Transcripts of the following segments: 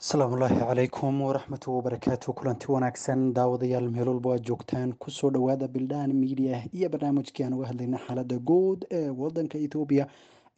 asalaamu ullaahi calaykum waraxmatu wabarakaatu kulanti wanaagsan daawadayaal meel walba aad joogtaan ku soo dhawaada bildaan miidiya iyo barnaamijkii aan uga hadlayna xaalada guud ee wadanka etoobiya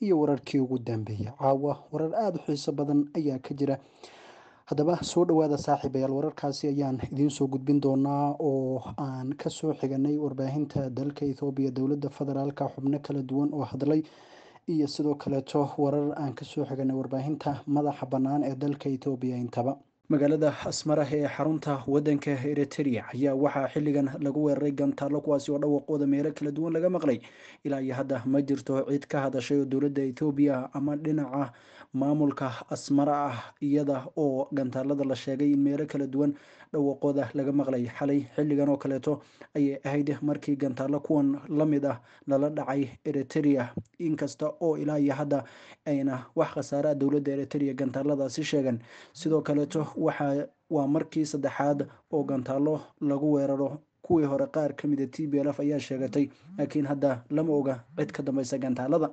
iyo wararkii ugu dambeeyay caawa warar aada u xiiso badan ayaa ka jira. Haddaba soo dhawaada saaxiibayaal wararkaasi ayaan idiin soo gudbin doonaa oo aan ka soo xiganay warbaahinta dalka ethoobiya dowladda federaalka xubno kala duwan oo hadlay iyo sidoo kaleeto warar aan ka soo xiganay warbaahinta madaxa bannaan ee dalka etoobiya intaba. Magaalada asmaraha ee xarunta wadanka eritrea ayaa waxaa xilligan lagu weeraray gantaalo kuwaasi oo dhawaqooda meelo kala duwan laga maqlay. Ilaa iyo hadda ma jirto cid ka hadashay oo dowladda etoobiya ama dhinaca maamulka asmara ah iyada oo gantaalada la sheegay in meelo kala duwan dhawaqooda laga maqlay xalay. Xilligan oo kaleeto ayay ahayd markii gantaalo kuwan la mid ah lala dhacay eritrea. Inkasta oo ilaa iyo hadda ayna wax khasaaraha dowladda eritrea gantaaladaasi sheegan sidoo kaleeto waxa waa markii saddexaad oo gantaalo lagu weeraro. Kuwii hore qaar ka mida t b l f ayaa sheegatay laakiin hadda lama oga cid ka dambeysa gantaalada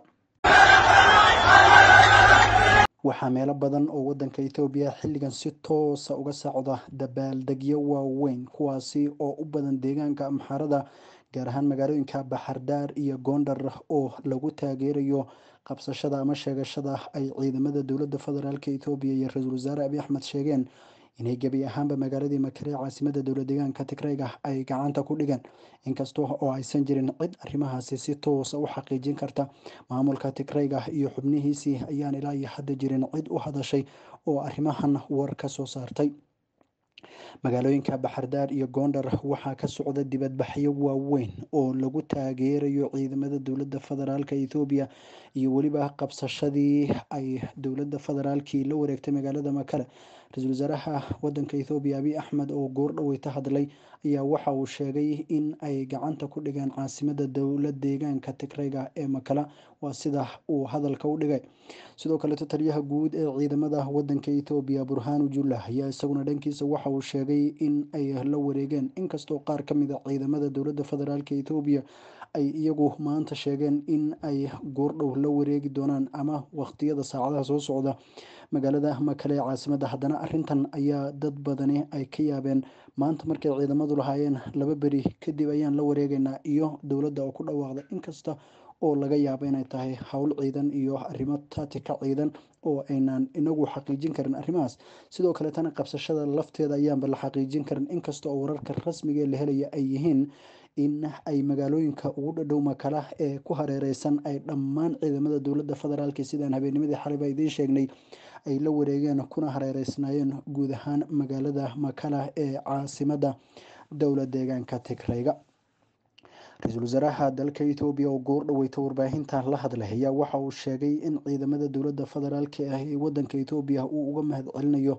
waxaa meelo badan oo wadanka etoobiya xilligan si toosa uga socda dabaaldegyo waaweyn kuwaasi oo u badan deegaanka amxaarada gaar ahaan magaalooyinka baxardaar iyo goondar oo lagu taageerayo qabsashada ama sheegashada ay ciidamada dowladda federaalk etoobiya iyo ra'iisul wasaare abiy axmed sheegeen inay gebi ahaanba magaaladii makare caasimada dowla deegaanka tigreyga ay gacanta ku dhigeen inkasta oo aysan jirin cid arrimahaasi si toosa u xaqiijin karta. Maamulka tigreyga iyo xubnihiisii ayaan ilaa iyo hadda jirin cid u hadashay oo arrimahan war ka soo saartay. Magaalooyinka baxardaar iyo goondar waxaa ka socda dibadbaxyo waaweyn oo lagu taageerayo ciidamada dowladda federaalk ethoobiya iyo weliba qabsashadii ay dowladda federaalkii la wareegtay magaalada makale ra'iisul wasaaraha wadanka ethoobiya abiy axmed oo goordhoweyta hadlay ayaa waxa uu sheegay in ay gacanta ku dhigeen caasimada dowla deegaanka tigreyga ee makala waa sida uu hadalka u dhigay. Sidoo kaleeto taliyaha guud ee ciidamada wadanka ethoobiya burhanu jullah ayaa isaguna dhankiisa waxa uu sheegay in ay la wareegeen. Inkastoo qaar ka mid a ciidamada dowladda federaalk ethoobiya ay iyagu maanta sheegeen in ay goordhow la wareegi doonaan ama waqtiyada saacadaha soo socda. Magaalada makale ee caasimada haddana arintan ayaa dad badani ay ka yaabeen. Maanta markay ciidamadu lahaayeen laba beri kadib ayaan la wareegeynaa iyo dowladda oo ku dhawaaqda. Inkasta oo laga yaabo inay tahay howl ciidan iyo arrimo tatika ciidan oo aynaan inagu xaqiijin karin arrimahaas sidoo kaleetana qabsashada lafteeda ayaanba la xaqiijin karin. Inkasta oo wararka rasmiga la helaya ay yihiin in ay magaalooyinka ugu dhadhow makala ee ku hareereysan ay dhammaan ciidamada dowladda federaalk sidaan habeennimadii xaliba idiin sheegnay ay la wareegeen kuna hareereysnaayeen guud ahaan magaalada makala ee caasimada dowla deegaanka tigreyga ra'iisul wasaaraha dalka etoobiya oo goor dhaweyta warbaahinta la hadlay ayaa waxa uu sheegay in ciidamada dowladda federaalk ah ee wadanka etoobiya uu uga mahad celinayo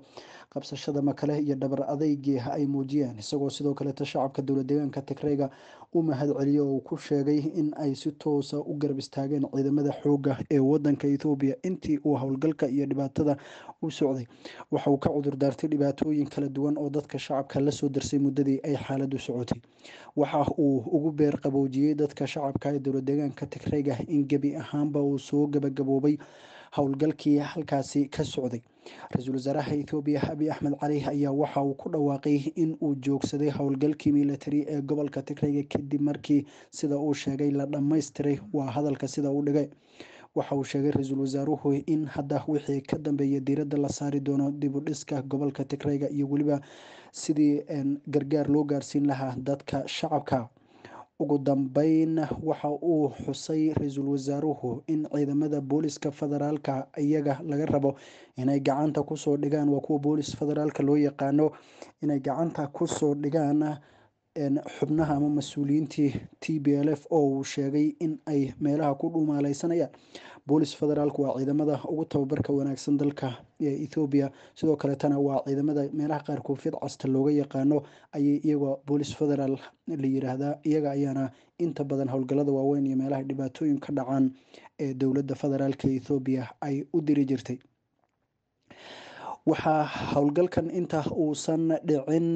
qabsashada makale iyo dhabar adeygii ay muujiyeen isagoo sidoo kaleeta shacabka dowla deegaanka tigreyga u mahad celiyo oo ku sheegay in ay si toosa u garab istaageen ciidamada xooga ee wadanka etoobiya intii uu howlgalka iyo dhibaatada u socday waxa uu ka cudur daartay dhibaatooyin kala duwan oo dadka shacabka la soo darsay muddadii ay xaaladu socotay. Waxa uu ugu beer qaboojiyey dadka shacabka ee dowla deegaanka tigreyga in gebi ahaanba uu soo gabagaboobay howlgalkii halkaasi ka socday. Ra'iisul wasaaraha ethoobiya abiy axmed cali ayaa waxa uu ku dhawaaqay in uu joogsaday howlgalkii military ee gobolka tigreyga kadib markii sida uu sheegay la dhammaystiray waa hadalka sida uu dhigay. Waxa uu sheegay ra'iisul wasaaruhu in hadda wixii ka dambeeya diiradda la saari doono dib u dhiska gobolka tigreyga iyo weliba sidii gargaar loo gaarsiin lahaa dadka shacabka ugu dambeyn waxa uu xusay ra'iisul wasaaruhu in ciidamada booliska federaalka iyaga laga rabo inay gacanta ku soo dhigaan waa kuwa boolis federaalka loo yaqaano inay gacanta ku soo dhigaan xubnaha ama mas'uuliyiintii t b l f oo uu sheegay in ay meelaha ku dhumaaleysanayaan boolis federaalk waa ciidamada ugu tababarka wanaagsan dalka ee ethoobiya sidoo kaleetana waa ciidamada meelaha qaar koofiyad casta looga yaqaano ayay iyagoo boolis federaal la yiraahdaa iyaga ayaana inta badan howlgalada waaweyn iyo meelaha dhibaatooyin ka dhacaan ee dowladda federaalk ethoobiya ay u diri jirtay. Waxaa howlgalkan inta uusan dhicin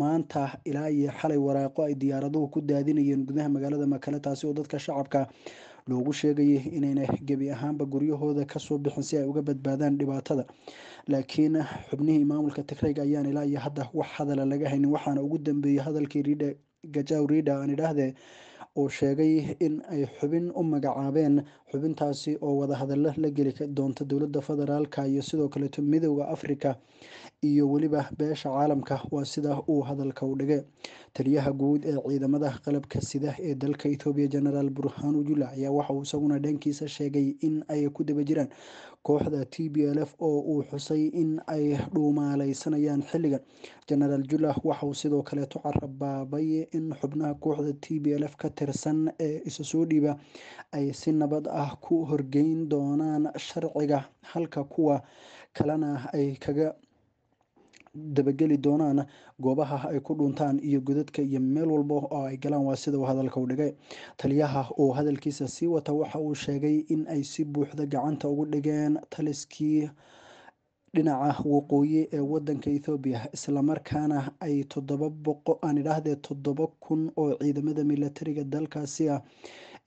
maanta ilaa iyo xalay waraaqo ay diyaaraduhu ku daadinayeen gudaha magaalada makale taasi oo dadka shacabka loogu sheegayay inayna gebi ahaanba guryahooda ka soo bixin si ay uga badbaadaan dhibaatada. Laakiin xubnihii maamulka tigrayga ayaan ilaa iyo hadda wax hadala laga haynin. Waxaana ugu dambeeyey hadalkii ridha gajaw ridha aan idhaahdee oo sheegay in ay xubin u magacaabeen xubintaasi oo wadahadalo la geli doonta dowladda federaalka iyo sidoo kaleeto midooda africa iyo weliba beesha caalamka. Waa sida uu hadalka u dhigay. Taliyaha guud ee ciidamada qalabka sida ee dalka ethoobiya genaraal burhanu jula ayaa waxa uu isaguna dhankiisa sheegay in ay ku daba jiraan kooxda t b l f oo uu xusay in ay dhuumaaleysanayaan xilligan genaraal jula waxa uu sidoo kaleeto carabaabay in xubnaha kooxda t b l f ka tirsan ee isa soo dhiiba ay si nabad ah ku horgeyn doonaan sharciga halka kuwa kalena ay kaga dabageli doonaan goobaha ay ku dhuntaan iyo godadka iyo meel walba oo ay galaan waa sida uu hadalka u dhigay. Taliyaha oo hadalkiisa sii wata waxa uu sheegay in ay si buuxda gacanta ugu dhigeen taliskii dhinaca waqooyi ee wadanka ethoobiya islamarkaana ay toddoba boqo aan idhaahdee toddoba kun oo ciidamada milatariga dalkaasi ah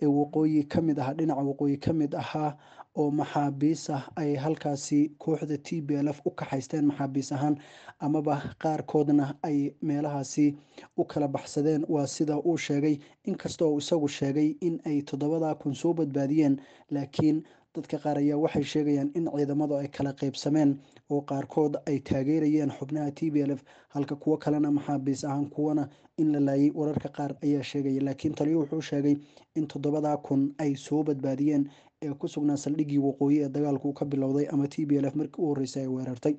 ee waqooyi ka mid ahaa dhinaca waqooyi ka mid ahaa oo maxaabiis ah ay halkaasi kooxda t b l f u kaxaysteen maxaabiis ahaan amaba qaarkoodna ay meelahaasi u kala baxsadeen. Waa sida uu sheegay inkastoo isagu sheegay in ay toddobada kun soo badbaadiyeen laakiin dadka qaar ayaa waxay sheegayaan in ciidamadu ay kala qeybsameen oo qaarkood ay taageerayeen xubnaha t b l f halka kuwo kalena maxaabiis ahaan kuwana in la laayay wararka qaar ayaa sheegaya laakiin taliyo wuxuu sheegay in toddobada kun ay soo badbaadiyeen ee ku sugnaa saldhiggii waqooyi ee dagaalku ka bilowday ama t b l f markii u horreysay ay weerartay.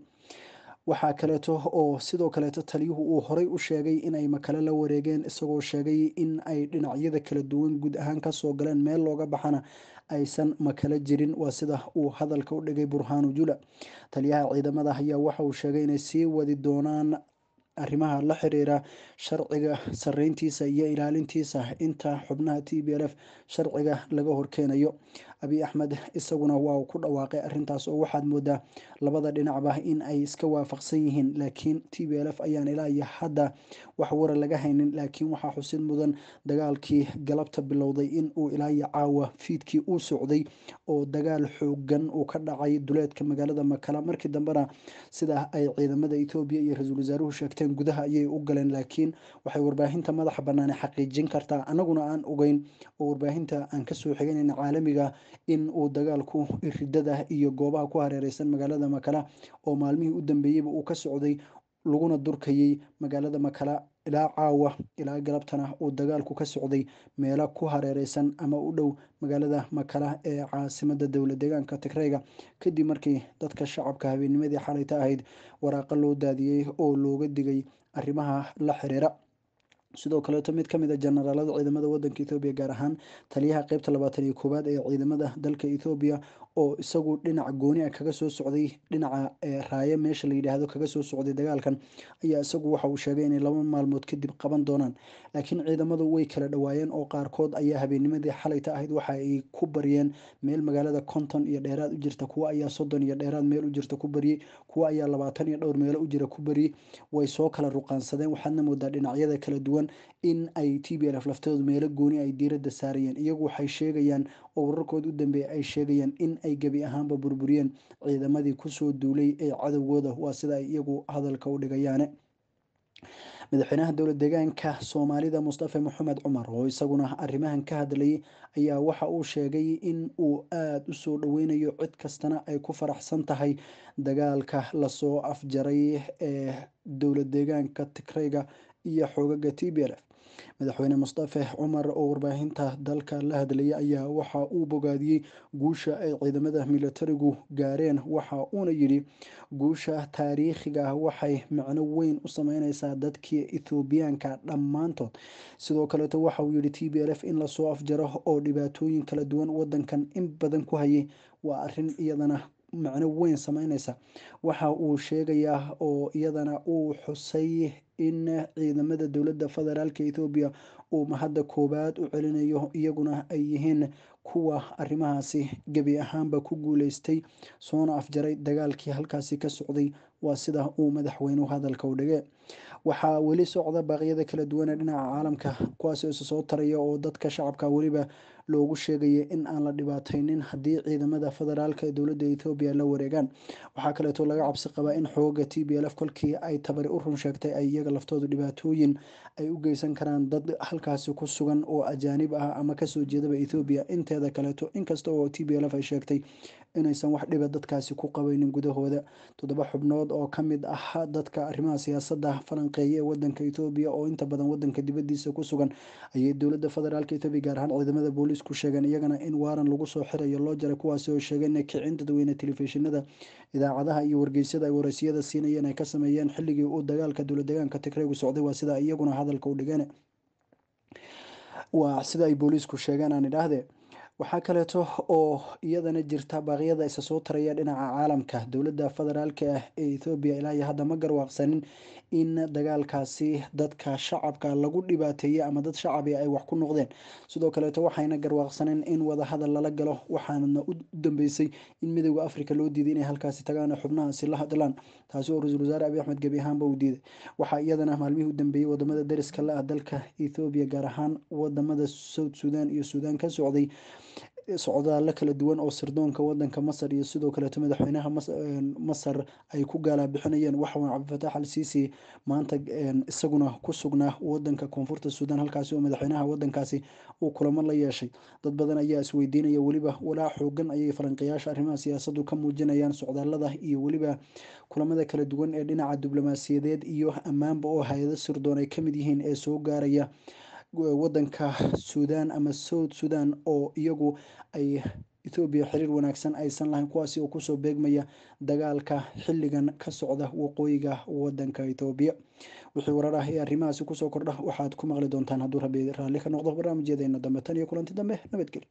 Waxaa kaleeto oo sidoo kaleeto taliyuhu uu horey u sheegay inay makale la wareegeen isagoo sheegay in ay dhinacyada kala duwan guud ahaan ka soo galeen meel looga baxana aysan makala jirin. Waa sida uu hadalka u dhigay burhanu jula taliyaha ciidamada ayaa waxa uu sheegay inay sii wadi doonaan arrimaha la xiriira sharciga sareyntiisa iyo ilaalintiisa. Inta xubnaha t b l f sharciga laga horkeenayo abiy axmed isaguna waa ku dhawaaqay arintaas oo waxaad moodaa labada dhinacba in ay iska waafaqsan yihiin laakiin t b l f ayaan ilaa iyo hadda wax wara laga haynin laakiin waxaa xusid mudan dagaalkii galabta bilowday in uu ilaa iyo caawa fiidkii uu socday oo dagaal xoogan uu ka dhacay duleedka magaalada makala markii dambena sida ay ciidamada etoobiya iyo ra'iisul wasaaruhu sheegteen gudaha ayay u galeen laakiin waxay warbaahinta madaxa banaane xaqiijin kartaa. Anaguna aan ogeyn oo warbaahinta aan ka soo xiganayna caalamiga in uu dagaalku ridada iyo goobaha ku hareereysan magaalada makala oo maalmihii u dambeeyeyba uu ka socday laguna durkayay magaalada makala ilaa caawa ilaa galabtana uu dagaalku ka socday meelo ku hareereysan ama u dhow magaalada makala ee caasimada dowla deegaanka tigreyga kadib markii dadka shacabka habeenimadii xalayta ahayd waraaqa loo daadiyey oo looga digay arrimaha la xiriira sidoo kaleeto mid ka mid a jenaraalada ciidamada wadanka ethoobiya gaar ahaan taliyaha qeybta labaatan iyo koowaad ee ciidamada dalka ethoobiya oo isagu dhinaca gooni a kaga soo socday dhinaca raaye meesha la yidhaahdo kaga soo socday dagaalkan ayaa isagu waxa uu sheegay inay laba maalmood kadib qaban doonaan. Laakiin ciidamadu way kala dhawaayeen oo qaarkood ayaa habeenimadii xalayta ahayd waxa ay ku baryeen meel magaalada konton iyo dheeraad u jirta kuwa ayaa soddon iyo dheeraad meel u jirta ku baryey kuwa ayaa labaatan iyo dhowr meelo u jira ku baryey. Way soo kala ruqaansadeen waxaadna moodaa dhinacyada kala duwan in ay t b l f laftoodu meelo gooni ay diiradda saarayeen. Iyagu waxay sheegayaan oo wararkooda u dambeeya ay sheegayaan in ay gebi ahaanba burburiyeen. Ciidamadii ku soo duulay ee cadowgooda waa sida ay iyagu hadalka u dhigayaane. Madaxweynaha dowla deegaanka soomaalida mustafa maxamed cumar oo isaguna arrimahan ka hadlayay ayaa waxa uu sheegay in uu aada u soo dhoweynayo cid kastana ay ku faraxsan tahay dagaalka la soo afjaray ee dowla deegaanka tigreyga iyo xoogaga t b l f madaxweyne mustafe cumar oo warbaahinta dalka la hadlayay ayaa waxa uu bogaadiyey guusha ay ciidamada militarigu gaareen waxa uuna yidhi guusha taariikhiga ah waxay macno weyn u sameyneysaa dadkii ethoobiyaanka dhammaantood. Sidoo kaleeto waxa uu yihi t b l f in la soo afjaro oo dhibaatooyin kala duwan wadankan in badan ku hayay waa arrin iyadana macno weyn sameyneysa waxa uu sheegayaa oo iyadana uu xusay in ciidamada dowladda federaalka ethoobiya uu mahadda koowaad u celinayo iyaguna ay yihiin kuwa arrimahaasi gebi ahaanba ku guuleystay soona afjaray dagaalkii halkaasi ka socday. Waa sida uu madaxweynuhu hadalka u dhige waxaa weli socda baaqyada kala duwan ee dhinaca caalamka kuwaasoo isa soo taraya oo dadka shacabka weliba loogu sheegaya in aan la dhibaateynin haddii ciidamada federaalk ee dowladda ethoobiya la wareegaan. Waxaa kaleeto laga cabsi qabaa in xooga t b lf kolkii ay tabari u run sheegtay ay iyaga laftoodu dhibaatooyin ay u geysan karaan dad halkaasi ku sugan oo ajaanib ah ama ka soo jeedaba ethoobiya inteeda kaleeto inkasta oo t b lf ay sheegtay inaysan wax dhiba dadkaasi ku qabaynin gudahooda. Toddoba xubnood oo ka mid ah dadka arrimaha siyaasada falanqeeya ee wadanka ethoobiya oo inta badan wadanka dibadiisa ku sugan ayay dowladda federaalk ethoobiya gaar ahaan ciidamada booliisku sheegeen iyagana in waaran lagu soo xirayo loo jaray kuwaasi oo sheegeen inay kicin dadweyne telefishinada idaacadaha iyo wargeysyada ay waraysiyada siinayeen ay ka sameeyeen xilligii uu dagaalka dowlad deegaanka tigraygu socday. Waa sida iyaguna hadalka u dhigeen waa sida ay booliisku sheegeen aan idhaahde waxaa kaleeto oo iyadana jirta baaqyada isa soo taraya dhinaca caalamka. Dowladda federaalk ah ee ethoobiya ilaa iyo hadda ma garwaaqsanin in dagaalkaasi dadka shacabka lagu dhibaateeyey ama dad shacabi ay wax ku noqdeen. Sidoo kaleeto waxayna garwaaqsaneen in wadahadal lala galo waxaana u dambeysay in midooda africa loo diiday inay halkaasi tagaan xubnahaasi la hadlaan taasi oo ra'iisul wasaare abi axmed gebi ahaanba uu diiday. Waxaa iyadana maalmihii u dambeeyey waddamada dariska la ah dalka ethoobiya gaar ahaan waddamada south sudan iyo suudaan ka socday socdaalo kala duwan oo sirdoonka wadanka masar iyo sidoo kaleeto madaxweynaha masar ay ku gaalabixinayeen. Waxauna cabdifatax al siisi maanta isaguna ku sugnaa wadanka koonfurta suudaan halkaasi oo madaxweynaha wadankaasi uu kulamo la yeeshay. Dad badan ayaa isweydiinaya weliba walaa xoogan ayay falanqayaasha arrimaha siyaasadu ka muujinayaan socdaalada iyo weliba kulamada kala duwan ee dhinaca diblomaasiyadeed iyo ammaanba oo hay'ado sirdoon ay ka mid yihiin ee soo gaaraya wadanka suudaan ama south sudan oo iyagu ay ethoobiya xiriir wanaagsan aysan lahayn kuwaasi oo ku soo beegmaya dagaalka xilligan ka socda waqooyiga wadanka ethoobiya wixii warar ah ee arrimahaasi ku soo kordha waxaad ku maqli doontaan hadduu rabi raalli ka noqdo barnaamijyadeena dambe. Tan iyo kulanti dambe nabadgelyo